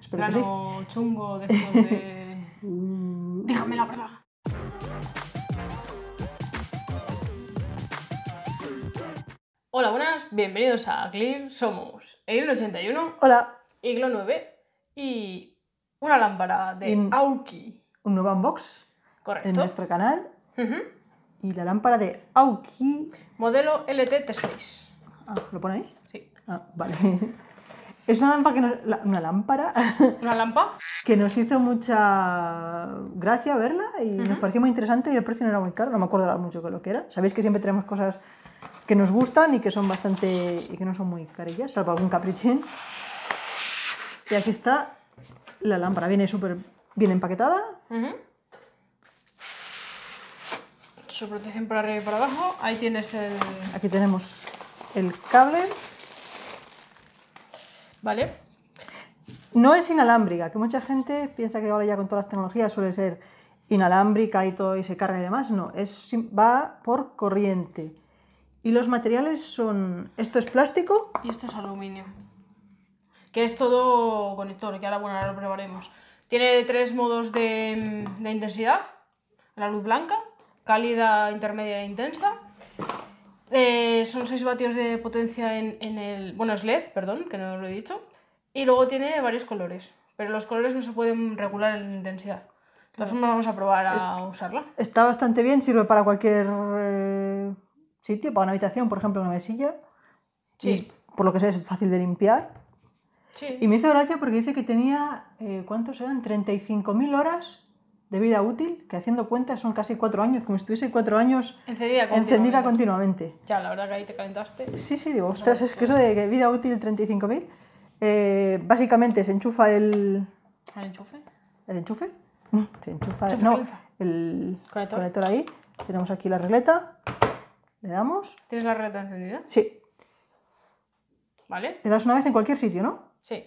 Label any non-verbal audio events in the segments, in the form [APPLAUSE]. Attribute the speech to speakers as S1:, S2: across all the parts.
S1: Espero que sí.
S2: Plano chungo de estos [LAUGHS] de...
S1: Mm,
S2: Dígame la verdad. Hola, buenas, bienvenidos a Clear. Somos Eirin81,
S1: Hola,
S2: Iglo 9 y una lámpara de
S1: In-
S2: Auki.
S1: un nuevo unbox en
S2: Correcto.
S1: nuestro canal y la lámpara de Auki.
S2: Modelo LT-T6.
S1: Ah, ¿lo pone ahí?
S2: Sí.
S1: Ah, vale. [LAUGHS] Es una lámpara que nos, la- una lámpara [LAUGHS]
S2: Una lámpara.
S1: que nos hizo mucha gracia verla y nos pareció muy interesante y el precio no era muy caro, no me acuerdo ahora mucho de lo que era. Sabéis que siempre tenemos cosas que nos gustan y que son bastante y que no son muy carillas, salvo algún caprichín. Y aquí está la lámpara, viene súper bien empaquetada.
S2: Su protección por arriba y por abajo. Ahí tienes el.
S1: Aquí tenemos el cable.
S2: Vale.
S1: No es inalámbrica, que mucha gente piensa que ahora ya con todas las tecnologías suele ser inalámbrica y todo y se carga y demás. No, es, va por corriente. Y los materiales son... Esto es plástico.
S2: Y esto es aluminio. Que es todo conector, que ahora, bueno, ahora lo probaremos. Tiene tres modos de, de intensidad. La luz blanca, cálida, intermedia e intensa. Eh, son 6 vatios de potencia en, en el... Bueno, es LED, perdón, que no lo he dicho. Y luego tiene varios colores. Pero los colores no se pueden regular en intensidad. De todas formas, vamos a probar a usarla.
S1: Está bastante bien, sirve para cualquier eh, sitio, para una habitación, por ejemplo, una mesilla.
S2: Sí.
S1: Y es- por lo que sé, es fácil de limpiar.
S2: Sí.
S1: Y me hizo gracia porque dice que tenía, eh, ¿cuántos eran? 35.000 horas de vida útil, que haciendo cuentas son casi cuatro años, como si estuviese cuatro años
S2: Encendida
S1: encendida
S2: continuamente.
S1: continuamente.
S2: Ya, la verdad que ahí te calentaste.
S1: Sí, sí, digo, ostras, es que eso de vida útil 35.000, eh, básicamente se enchufa el,
S2: ¿Al enchufe?
S1: el enchufe, [LAUGHS] se enchufa,
S2: Enchufe
S1: no, el
S2: Conector.
S1: conector ahí, tenemos aquí la regleta, le damos,
S2: ¿Tienes la regleta encendida?
S1: sí,
S2: ¿Vale?
S1: le das una vez en cualquier sitio, ¿no?
S2: Sí.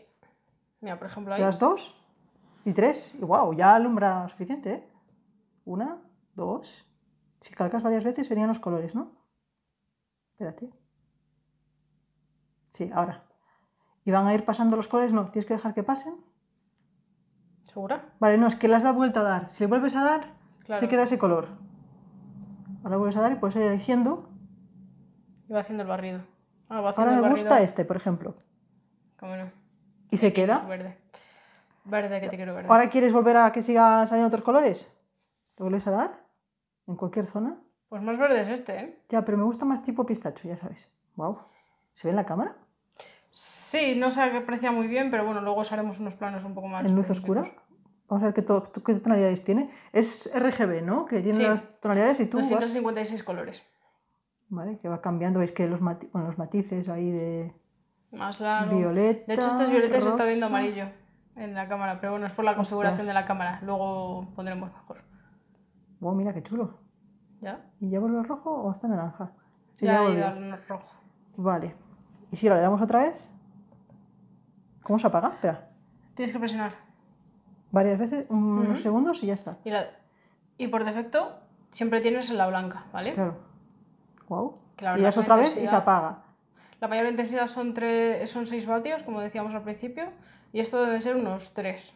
S2: Mira, por ejemplo, ahí.
S1: Le das dos y tres, y wow, ya alumbra suficiente, ¿eh? Una, dos, si calcas varias veces verían los colores, ¿no? Espérate. Sí, ahora. ¿Y van a ir pasando los colores? No, tienes que dejar que pasen.
S2: ¿Segura?
S1: Vale, no, es que las da vuelta a dar. Si le vuelves a dar,
S2: Claro.
S1: se queda ese color. Ahora vuelves a dar y puedes ir eligiendo.
S2: Y va haciendo el barrido. Ah, va haciendo
S1: Ahora me gusta este, por ejemplo.
S2: ¿Cómo no?
S1: Y se queda.
S2: Verde. Verde, que te quiero verde.
S1: ¿Ahora quieres volver a que sigan saliendo otros colores? ¿Le vuelves a dar? En cualquier zona.
S2: Pues más verde es este, ¿eh?
S1: Ya, pero me gusta más tipo pistacho, ya sabes. Wow. ¿Se ve en la cámara?
S2: Sí, no se aprecia muy bien, pero bueno, luego os haremos unos planos un poco más.
S1: ¿En luz oscura? Vamos a ver qué, to- qué tonalidades tiene. Es RGB, ¿no? Que tiene
S2: Sí.
S1: las tonalidades y tú vas...
S2: 256 colores.
S1: Vale, que va cambiando. Veis que los, mati- bueno, los matices ahí de
S2: Más largo.
S1: violeta,
S2: De hecho, este es violeta y se está viendo
S1: rosa.
S2: amarillo en la cámara, pero bueno, es por la configuración
S1: Ostras.
S2: de la cámara. Luego pondremos mejor.
S1: Wow, mira qué chulo.
S2: ¿Ya?
S1: ¿Y ya vuelve rojo o está naranja? Sí,
S2: ya ha
S1: volvió.
S2: rojo.
S1: Vale. ¿Y si ahora le damos otra vez? ¿Cómo se apaga? Espera.
S2: Tienes que presionar.
S1: Varias veces, unos segundos y ya está.
S2: Y, la- y por defecto, siempre tienes la blanca, ¿vale?
S1: Claro. Wow.
S2: La
S1: Y ya
S2: la
S1: otra vez y se apaga.
S2: La mayor intensidad son, tre- son 6 vatios, como decíamos al principio, y esto debe ser unos 3.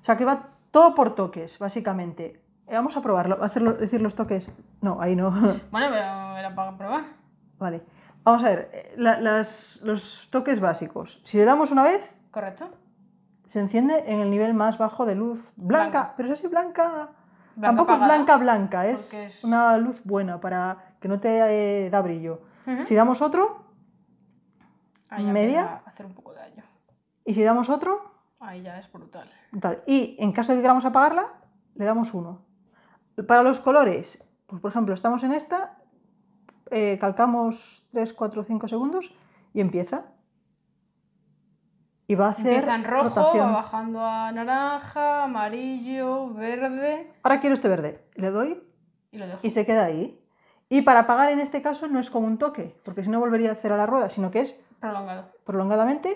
S1: O sea que va todo por toques, básicamente. Eh, Vamos a probarlo, a hacerlo, decir los toques. No, ahí no. [LAUGHS]
S2: Bueno, pero era para probar.
S1: vale. Vamos a ver, eh, la- las- los toques básicos. Si le damos una vez,
S2: ¿Correcto?
S1: se enciende en el nivel más bajo de luz blanca,
S2: Blanca.
S1: pero es así blanca.
S2: Blanca
S1: Tampoco es blanca blanca, es- una luz buena para que no te eh, da brillo. Si damos otro
S2: Ahí
S1: Media.
S2: hacer un poco de daño.
S1: y si damos otro,
S2: Ahí ya es brutal.
S1: tal. Y en caso de que queramos apagarla, le damos uno. Para los colores, pues por ejemplo, estamos en esta, eh, calcamos 3, 4, 5 segundos y empieza. Y va a hacer
S2: Empieza en rojo,
S1: rotación.
S2: va bajando a naranja, amarillo, verde
S1: Ahora quiero este verde. Le doy
S2: y lo dejo.
S1: y se queda ahí. Y para apagar en este caso no es con un toque, porque si no volvería a hacer a la rueda, sino que es
S2: Prolongado.
S1: prolongadamente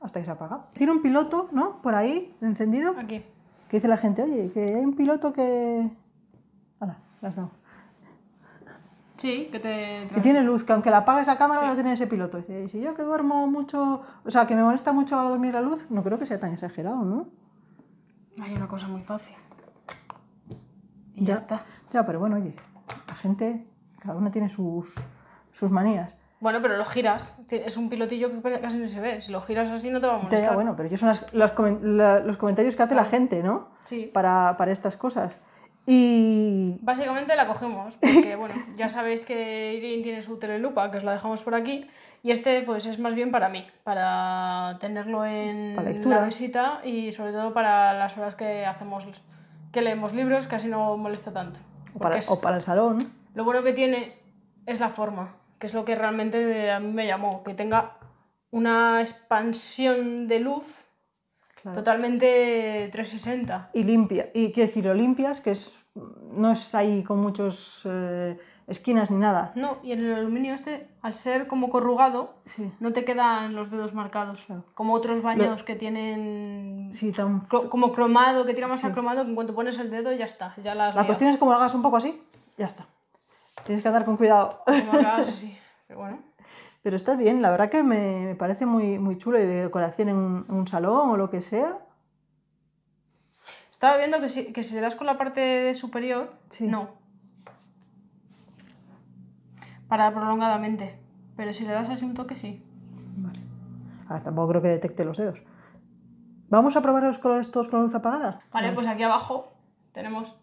S1: hasta que se apaga. Tiene un piloto, ¿no? Por ahí, encendido,
S2: Aquí.
S1: que dice la gente, oye, que hay un piloto que... Hala, le has dado.
S2: Sí, que te...
S1: Y tiene luz, que aunque la apagues la cámara, la tiene ese piloto. Dice, y si yo que duermo mucho, o sea, que me molesta mucho al dormir la luz, no creo que sea tan exagerado, ¿no?
S2: Hay una cosa muy fácil. Y ya, está.
S1: Ya, pero bueno, oye, la gente, cada una tiene sus, sus manías.
S2: Bueno, pero lo giras. Es un pilotillo que casi no se ve. Si lo giras así no te va a molestar.
S1: ya, bueno, pero yo son las- los, comen- la- los comentarios que hace la gente, ¿no?
S2: Sí.
S1: Para, para estas cosas. Y
S2: Básicamente la cogemos, porque [LAUGHS] bueno, ya sabéis que Irene tiene su telelupa, que os la dejamos por aquí, y este pues es más bien para mí, para tenerlo en
S1: Para
S2: la visita y sobre todo para las horas que hacemos, que leemos libros, casi no molesta tanto.
S1: o para,
S2: es-
S1: o para el salón.
S2: Lo bueno que tiene es la forma, que es lo que realmente a mí me llamó, que tenga una expansión de luz
S1: Claro.
S2: totalmente 360.
S1: Y limpia. Y quiero decir, limpias, que es, no es ahí con muchos eh, esquinas ni nada.
S2: No, y en el aluminio este, al ser como corrugado,
S1: Sí.
S2: no te quedan los dedos marcados. Como otros baños que tienen
S1: Sí, tan...
S2: cro- como cromado, que tira más a cromado, que en cuanto pones el dedo ya está, ya la has
S1: La
S2: liado.
S1: cuestión es como lo hagas un poco así, ya está. Tienes que andar con cuidado. [LAUGHS]
S2: Así. Pero bueno.
S1: Pero está bien, la verdad que me, me parece muy, muy chulo y de decoración en un, en un salón o lo que sea.
S2: Estaba viendo que si, que si le das con la parte superior,
S1: Sí.
S2: no. Para prolongadamente. Pero si le das así un toque, sí.
S1: Vale. Ah, tampoco creo que detecte los dedos. Vamos a probar los colores todos con la luz apagada.
S2: Vale, pues aquí abajo tenemos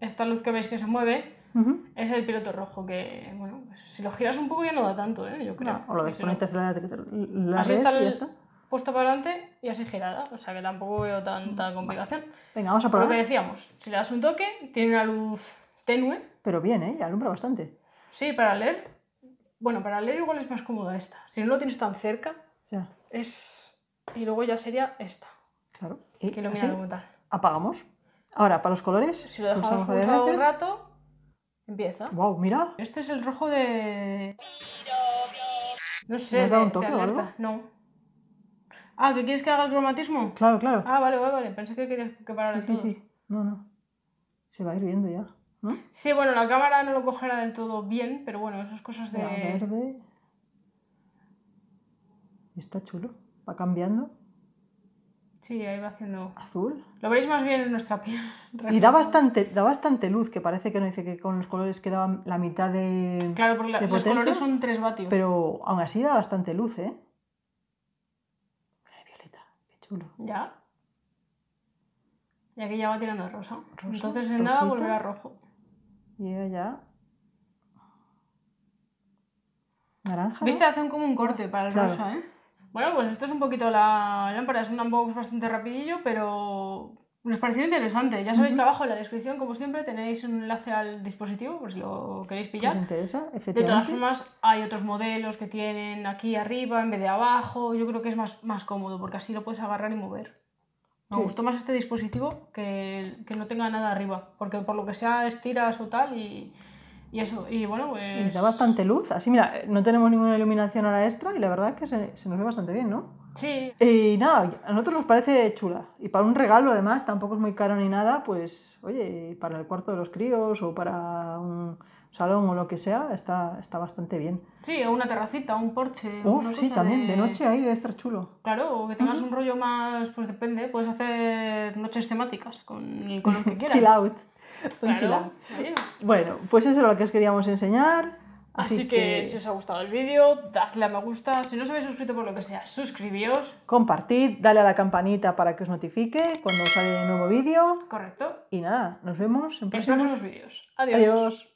S2: esta luz que veis que se mueve.
S1: Ujú.
S2: Es el piloto rojo, que, bueno, pues si lo giras un poco ya no da tanto, ¿eh? Yo creo.
S1: No, o lo desconectas de la, la
S2: Así
S1: red
S2: está
S1: y
S2: el
S1: está.
S2: puesto para adelante y así girada. O sea que tampoco veo tanta complicación.
S1: Venga, vamos a
S2: Por lo que
S1: probar.
S2: decíamos, si le das un toque, tiene una luz tenue.
S1: Pero bien, ¿eh? Alumbra bastante.
S2: Sí, para leer. Bueno, para leer igual es más cómoda esta. Si no lo tienes tan cerca,
S1: Ya,
S2: es. Y luego ya sería esta,
S1: claro. Y
S2: que ilumina
S1: así
S2: como tal.
S1: apagamos. Ahora, para los colores.
S2: Si lo dejamos un rato, empieza.
S1: Wow, mira.
S2: Este es el rojo de. No sé,
S1: ¿Le has dado
S2: de-
S1: un toque o algo?
S2: No. Ah, ¿que quieres que haga el cromatismo?
S1: Claro, claro.
S2: Ah, vale, vale, vale. Pensé que querías que parara
S1: sí,
S2: todo.
S1: sí, sí. No, no. Se va a ir viendo ya. ¿no?
S2: Sí, bueno, la cámara no lo cogerá del todo bien, pero bueno, eso es cosas de.
S1: Ya, verde. Está chulo. Va cambiando.
S2: Sí, ahí va haciendo.
S1: Azul.
S2: Lo veréis más bien en nuestra [LAUGHS] piel.
S1: Y da bastante, da bastante luz, que parece que no dice que con los colores quedaba la mitad de.
S2: Claro, porque la-
S1: de
S2: los colores son 3 vatios.
S1: Pero aún así da bastante luz, ¿eh? Mira, Violeta, qué chulo.
S2: Ya. Y aquí ya va tirando rosa.
S1: Rosa,
S2: Entonces en nada volverá rojo.
S1: Y ella ya. Naranja.
S2: ¿Viste? Hacen como un corte para el
S1: Claro.
S2: rosa, ¿eh? Bueno, pues esto es un poquito la lámpara. Es un unbox bastante rapidillo, pero nos pareció interesante. Ya sabéis que abajo en la descripción, como siempre, tenéis un enlace al dispositivo por si lo queréis
S1: ¿Os
S2: pillar.
S1: interesa?
S2: De todas
S1: Efectivamente.
S2: formas, hay otros modelos que tienen aquí arriba en vez de abajo. Yo creo que es más, más cómodo porque así lo puedes agarrar y mover. Me
S1: Sí.
S2: gustó más este dispositivo que, que no tenga nada arriba, porque por lo que sea estiras o tal y, y eso. Y bueno,
S1: Y
S2: pues.
S1: da bastante luz. Así, mira, no tenemos ninguna iluminación ahora extra y la verdad es que se, se nos ve bastante bien, ¿no?
S2: Sí,
S1: Y nada, a nosotros nos parece chula. Y para un regalo, además, tampoco es muy caro ni nada, pues, oye, para el cuarto de los críos o para un salón o lo que sea, está, está bastante bien.
S2: sí, o una terracita, un porche.
S1: Oh,
S2: una
S1: sí,
S2: cosa
S1: también, de noche ahí debe estar chulo.
S2: Claro, o que tengas un rollo más, pues depende, puedes hacer noches temáticas con el color que [LAUGHS] quieras.
S1: Chill out. Un
S2: Claro.
S1: Bueno, pues eso es lo que os queríamos enseñar.
S2: Así, que, si os ha gustado el vídeo, dadle a me gusta. Si no os habéis suscrito por lo que sea, suscribíos.
S1: compartid, dale a la campanita para que os notifique cuando sale nuevo vídeo.
S2: Correcto.
S1: Y nada, nos vemos en
S2: En
S1: próximos.
S2: próximos vídeos. Adiós.
S1: Adiós.